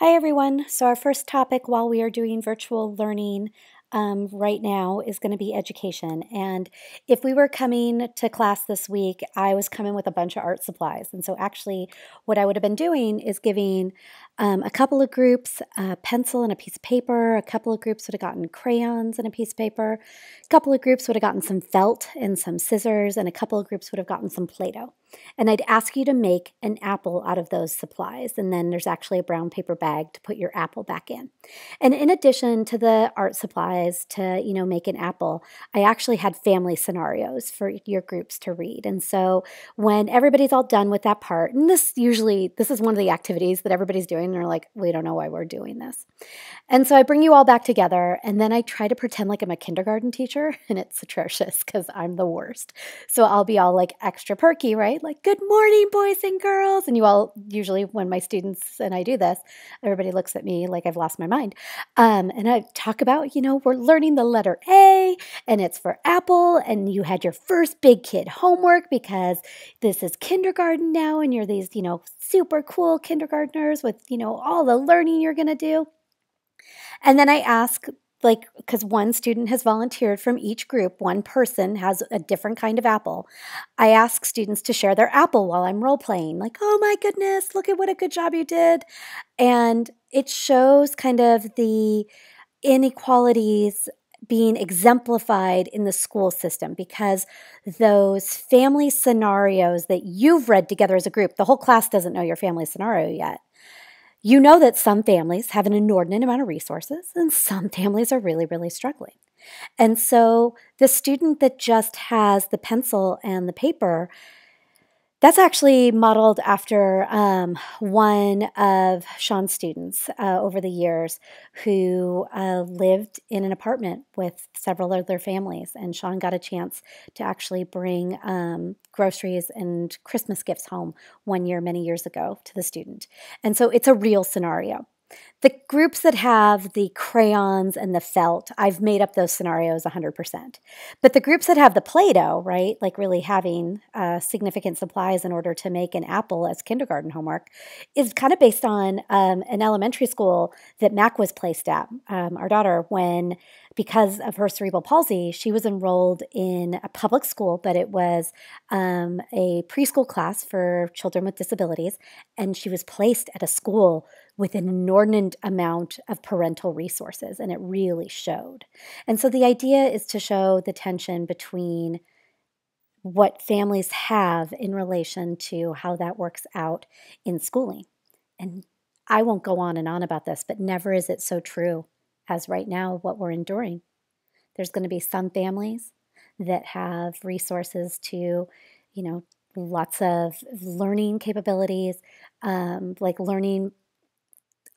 Hi everyone. So our first topic while we are doing virtual learning um, right now is going to be education. And if we were coming to class this week, I was coming with a bunch of art supplies. And so actually what I would have been doing is giving um, a couple of groups a pencil and a piece of paper. A couple of groups would have gotten crayons and a piece of paper. A couple of groups would have gotten some felt and some scissors. And a couple of groups would have gotten some Play-Doh. And I'd ask you to make an apple out of those supplies. And then there's actually a brown paper bag to put your apple back in. And in addition to the art supplies to, you know, make an apple, I actually had family scenarios for your groups to read. And so when everybody's all done with that part, and this usually, this is one of the activities that everybody's doing, and they're like, we don't know why we're doing this. And so I bring you all back together, and then I try to pretend like I'm a kindergarten teacher, and it's atrocious because I'm the worst. So I'll be all like extra perky, right? Like, good morning, boys and girls. And you all, usually, when my students and I do this, everybody looks at me like I've lost my mind. Um, and I talk about, you know, we're learning the letter A and it's for apple. And you had your first big kid homework because this is kindergarten now. And you're these, you know, super cool kindergartners with, you know, all the learning you're going to do. And then I ask like because one student has volunteered from each group one person has a different kind of apple. I ask students to share their apple while i'm role playing like oh my goodness look at what a good job you did. And it shows kind of the inequalities being exemplified in the school system because those family scenarios that you've read together as a group the whole class doesn't know your family scenario yet you know that some families have an inordinate amount of resources and some families are really, really struggling. And so the student that just has the pencil and the paper that's actually modeled after um, one of Sean's students uh, over the years who uh, lived in an apartment with several other families. And Sean got a chance to actually bring um, groceries and Christmas gifts home one year, many years ago, to the student. And so it's a real scenario. The groups that have the crayons and the felt, I've made up those scenarios 100%. But the groups that have the Play Doh, right, like really having uh, significant supplies in order to make an apple as kindergarten homework, is kind of based on um, an elementary school that Mac was placed at, um, our daughter, when because of her cerebral palsy, she was enrolled in a public school, but it was um, a preschool class for children with disabilities. And she was placed at a school with an inordinate amount of parental resources, and it really showed. And so the idea is to show the tension between what families have in relation to how that works out in schooling. And I won't go on and on about this, but never is it so true as right now what we're enduring. There's going to be some families that have resources to, you know, lots of learning capabilities, um, like learning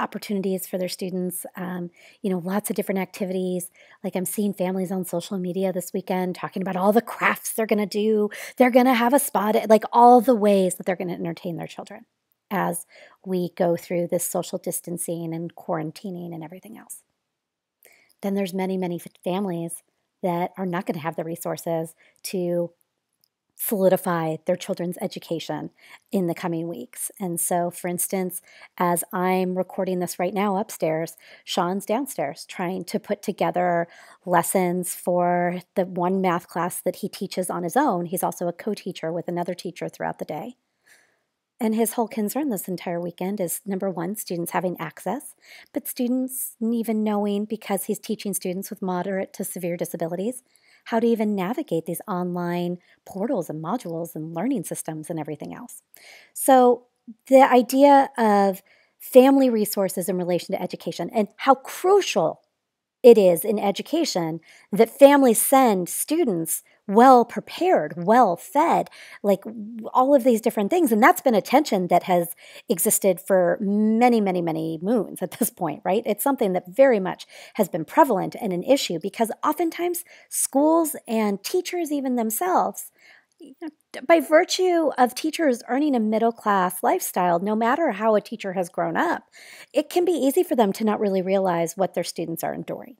opportunities for their students, um, you know, lots of different activities. Like I'm seeing families on social media this weekend talking about all the crafts they're going to do. They're going to have a spot, like all the ways that they're going to entertain their children as we go through this social distancing and quarantining and everything else then there's many, many families that are not going to have the resources to solidify their children's education in the coming weeks. And so, for instance, as I'm recording this right now upstairs, Sean's downstairs trying to put together lessons for the one math class that he teaches on his own. He's also a co teacher with another teacher throughout the day. And his whole concern this entire weekend is number one, students having access, but students even knowing because he's teaching students with moderate to severe disabilities how to even navigate these online portals and modules and learning systems and everything else. So, the idea of family resources in relation to education and how crucial it is in education that families send students well prepared, well fed, like all of these different things. And that's been a tension that has existed for many, many, many moons at this point, right? It's something that very much has been prevalent and an issue because oftentimes schools and teachers, even themselves, by virtue of teachers earning a middle class lifestyle, no matter how a teacher has grown up, it can be easy for them to not really realize what their students are enduring.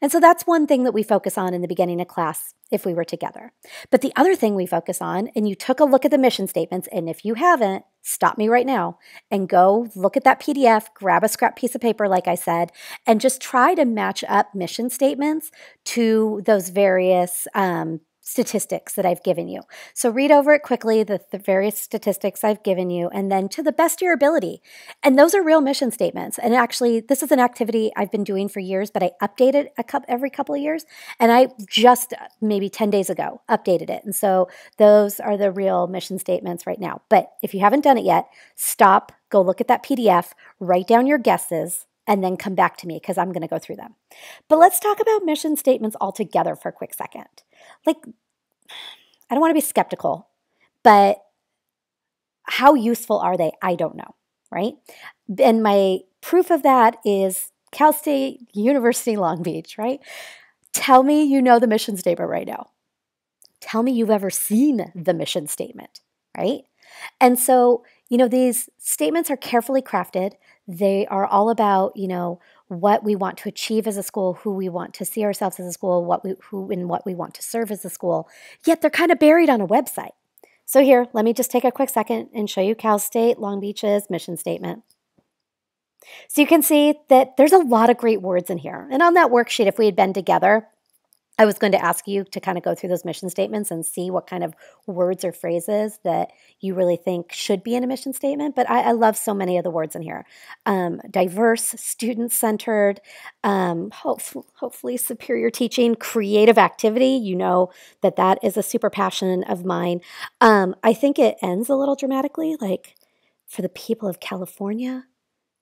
And so that's one thing that we focus on in the beginning of class if we were together. But the other thing we focus on, and you took a look at the mission statements, and if you haven't, stop me right now and go look at that PDF, grab a scrap piece of paper, like I said, and just try to match up mission statements to those various um, statistics that I've given you. So read over it quickly, the, the, various statistics I've given you, and then to the best of your ability. And those are real mission statements. And actually, this is an activity I've been doing for years, but I update it a couple, every couple of years. And I just uh, maybe 10 days ago updated it. And so those are the real mission statements right now. But if you haven't done it yet, stop, go look at that PDF, write down your guesses, and then come back to me because I'm going to go through them. But let's talk about mission statements altogether for a quick second. Like, I don't want to be skeptical, but how useful are they? I don't know, right? And my proof of that is Cal State University Long Beach, right? Tell me you know the mission statement right now. Tell me you've ever seen the mission statement, right? And so, you know, these statements are carefully crafted. They are all about, you know, what we want to achieve as a school, who we want to see ourselves as a school, what we who and what we want to serve as a school. Yet they're kind of buried on a website. So here, let me just take a quick second and show you Cal State Long Beach's mission statement. So you can see that there's a lot of great words in here. And on that worksheet, if we had been together, I was going to ask you to kind of go through those mission statements and see what kind of words or phrases that you really think should be in a mission statement. But I, I love so many of the words in here um, diverse, student centered, um, hope, hopefully superior teaching, creative activity. You know that that is a super passion of mine. Um, I think it ends a little dramatically, like for the people of California,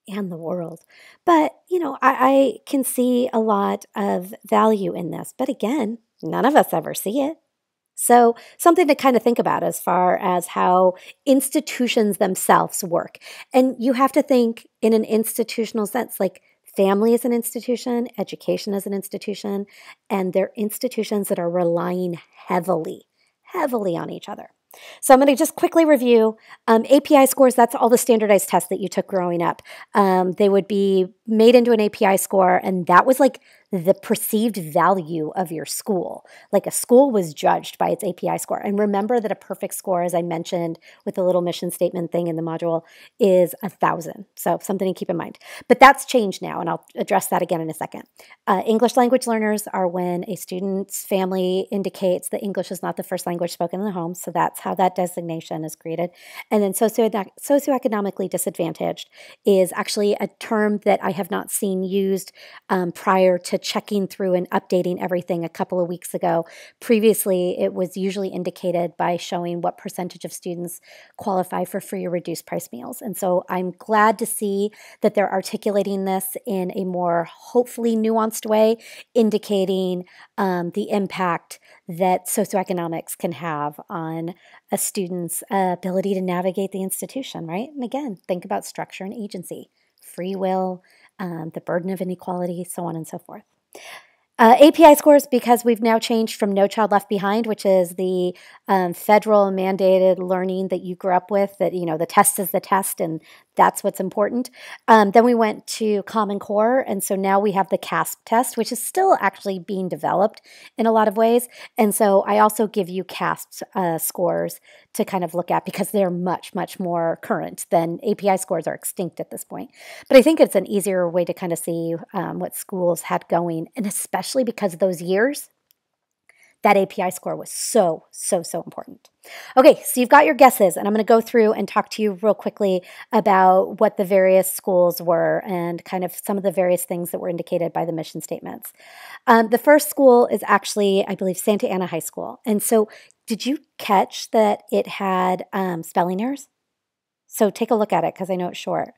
and the world. But, you know, I, I, can see a lot of value in this. But again, none of us ever see it. So, something to kind of think about as far as how institutions themselves work. And you have to think in an institutional sense, like family is an institution, education is an institution, and they're institutions that are relying heavily, heavily on each other. So I'm going to just quickly review um, API scores. That's all the standardized tests that you took growing up. Um, they would be made into an API score, and that was like the perceived value of your school. Like a school was judged by its API score. And remember that a perfect score, as I mentioned with the little mission statement thing in the module, is a thousand. So something to keep in mind. But that's changed now, and I'll address that again in a second. Uh, English language learners are when a student's family indicates that English is not the first language spoken in the home. So that's how that designation is created. And then socio- socioeconomically disadvantaged is actually a term that I have not seen used um, prior to checking through and updating everything a couple of weeks ago. Previously, it was usually indicated by showing what percentage of students qualify for free or reduced price meals. And so I'm glad to see that they're articulating this in a more hopefully nuanced way, indicating um, the impact that socioeconomics can have on a student's uh, ability to navigate the institution, right? And again, think about structure and agency, free will, um, the burden of inequality, so on and so forth. Uh, API scores because we've now changed from No Child Left Behind, which is the um, federal mandated learning that you grew up with, that, you know, the test is the test and that's what's important. Um, then we went to Common Core, and so now we have the CAASPP test, which is still actually being developed in a lot of ways. And so I also give you CAASPP uh, scores to kind of look at because they're much, much more current than API scores are extinct at this point. But I think it's an easier way to kind of see um, what schools had going, and especially because of those years that API score was so, so, so important. Okay, so you've got your guesses, and I'm going to go through and talk to you real quickly about what the various schools were and kind of some of the various things that were indicated by the mission statements. Um, the first school is actually, I believe, Santa Ana High School. And so, did you catch that it had um, spelling errors? So, take a look at it because I know it's short.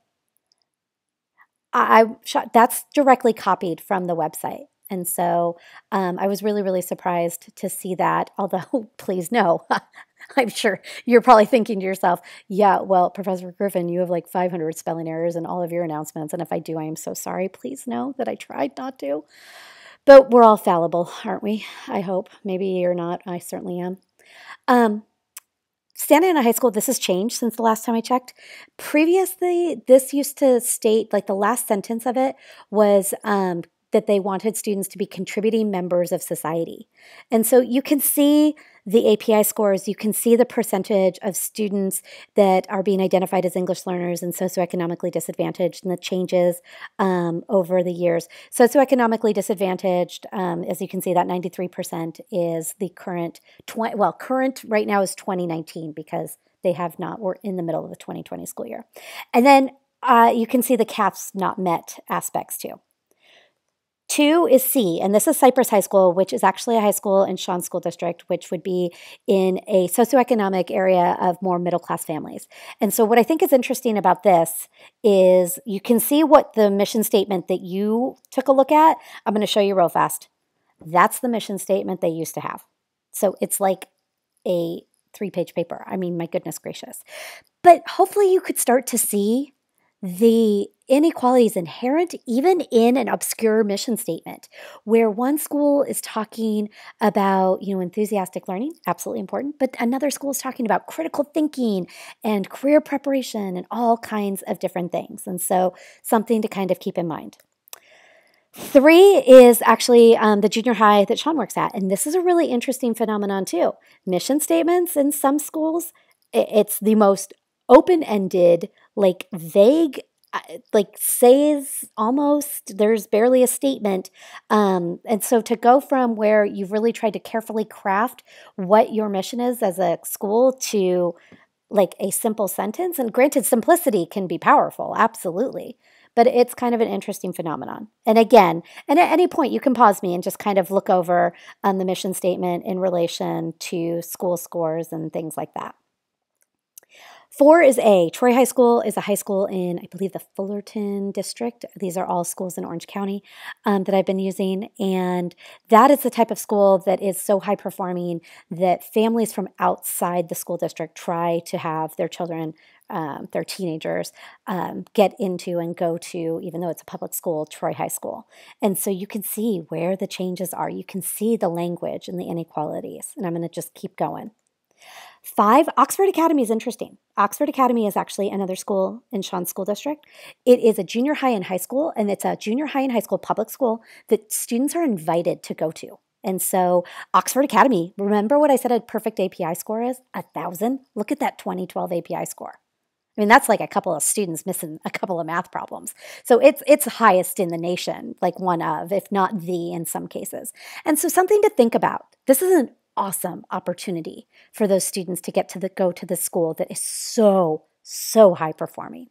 I, I that's directly copied from the website. And so um, I was really, really surprised to see that. Although, please know, I'm sure you're probably thinking to yourself, yeah, well, Professor Griffin, you have like 500 spelling errors in all of your announcements. And if I do, I am so sorry. Please know that I tried not to. But we're all fallible, aren't we? I hope. Maybe you're not. I certainly am. Um, Santa Ana High School, this has changed since the last time I checked. Previously, this used to state, like the last sentence of it was um, that they wanted students to be contributing members of society. And so you can see the API scores, you can see the percentage of students that are being identified as English learners and socioeconomically disadvantaged and the changes um, over the years. Socioeconomically disadvantaged, um, as you can see, that 93% is the current, 20, well, current right now is 2019 because they have not, we're in the middle of the 2020 school year. And then uh, you can see the CAPS not met aspects too. Two is C, and this is Cypress High School, which is actually a high school in Sean School District, which would be in a socioeconomic area of more middle class families. And so, what I think is interesting about this is you can see what the mission statement that you took a look at. I'm going to show you real fast. That's the mission statement they used to have. So, it's like a three page paper. I mean, my goodness gracious. But hopefully, you could start to see the inequality is inherent even in an obscure mission statement where one school is talking about you know enthusiastic learning absolutely important but another school is talking about critical thinking and career preparation and all kinds of different things and so something to kind of keep in mind Three is actually um, the junior high that Sean works at. And this is a really interesting phenomenon, too. Mission statements in some schools, it's the most open ended, like vague like says almost there's barely a statement um, and so to go from where you've really tried to carefully craft what your mission is as a school to like a simple sentence and granted simplicity can be powerful absolutely but it's kind of an interesting phenomenon. And again and at any point you can pause me and just kind of look over on the mission statement in relation to school scores and things like that Four is A. Troy High School is a high school in, I believe, the Fullerton district. These are all schools in Orange County um, that I've been using. And that is the type of school that is so high performing that families from outside the school district try to have their children, um, their teenagers, um, get into and go to, even though it's a public school, Troy High School. And so you can see where the changes are. You can see the language and the inequalities. And I'm going to just keep going. Five, Oxford Academy is interesting. Oxford Academy is actually another school in Sean School District. It is a junior high and high school, and it's a junior high and high school public school that students are invited to go to. And so, Oxford Academy, remember what I said a perfect API score is? A thousand. Look at that 2012 API score. I mean, that's like a couple of students missing a couple of math problems. So it's it's highest in the nation, like one of, if not the in some cases. And so something to think about. This is an awesome opportunity for those students to get to the go to the school that is so so high performing.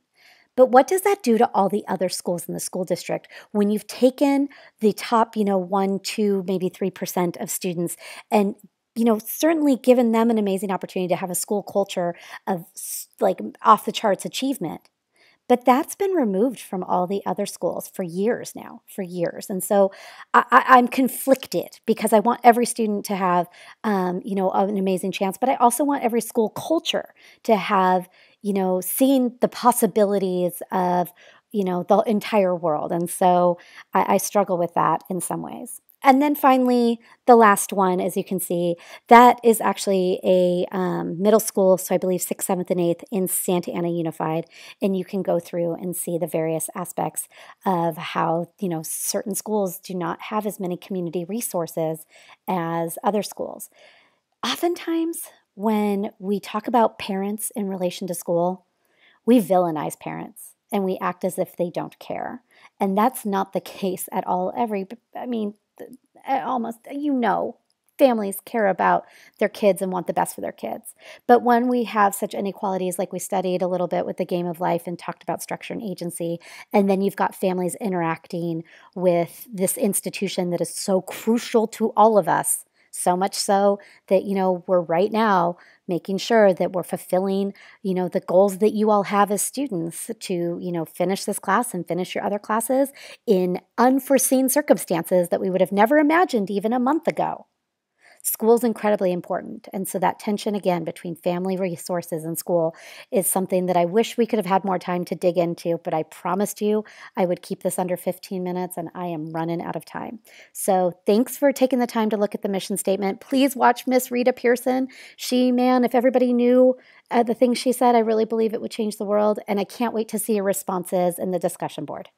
But what does that do to all the other schools in the school district when you've taken the top, you know, 1, 2, maybe 3% of students and you know, certainly given them an amazing opportunity to have a school culture of like off the charts achievement. But that's been removed from all the other schools for years now, for years. And so I, am conflicted because I want every student to have, um, you know, an amazing chance, but I also want every school culture to have, you know, seen the possibilities of, you know, the entire world. And so I, I struggle with that in some ways. And then finally, the last one, as you can see, that is actually a um, middle school, so I believe 6th, 7th, and 8th in Santa Ana Unified. And you can go through and see the various aspects of how, you know, certain schools do not have as many community resources as other schools. Oftentimes, when we talk about parents in relation to school, we villainize parents and we act as if they don't care. And that's not the case at all. Every, I mean, Eh, almost, eh, you know, families care about their kids and want the best for their kids. But when we have such inequalities, like we studied a little bit with the game of life and talked about structure and agency, and then you've got families interacting with this institution that is so crucial to all of us so much so that, you know, we're right now making sure that we're fulfilling, you know, the goals that you all have as students to, you know, finish this class and finish your other classes in unforeseen circumstances that we would have never imagined even a month ago. School is incredibly important. And so that tension again between family resources and school is something that I wish we could have had more time to dig into, but I promised you I would keep this under 15 minutes and I am running out of time. So thanks for taking the time to look at the mission statement. Please watch Miss Rita Pierson. She, man, if everybody knew uh, the things she said, I really believe it would change the world. And I can't wait to see your responses in the discussion board.